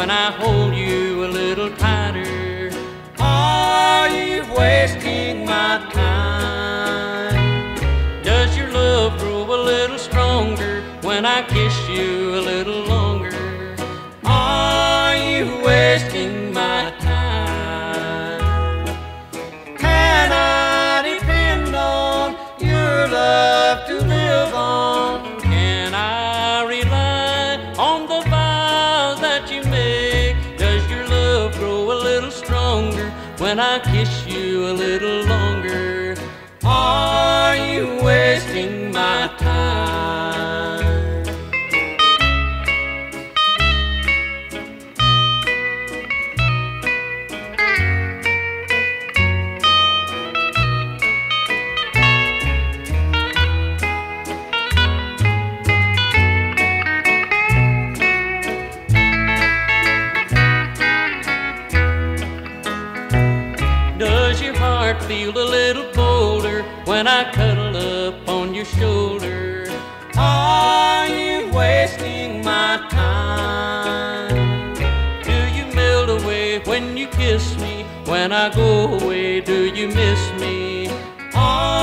when I hold you a little tighter? Are you wasting my time? Does your love grow a little stronger when I kiss you a little longer? Are you wasting my time? Can I depend on your love to when I kiss you a little longer? Are you heart feel a little colder when I cuddle up on your shoulder? Are you wasting my time? Do you melt away when you kiss me? When I go away, do you miss me? Are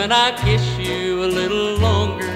when I kiss you a little longer.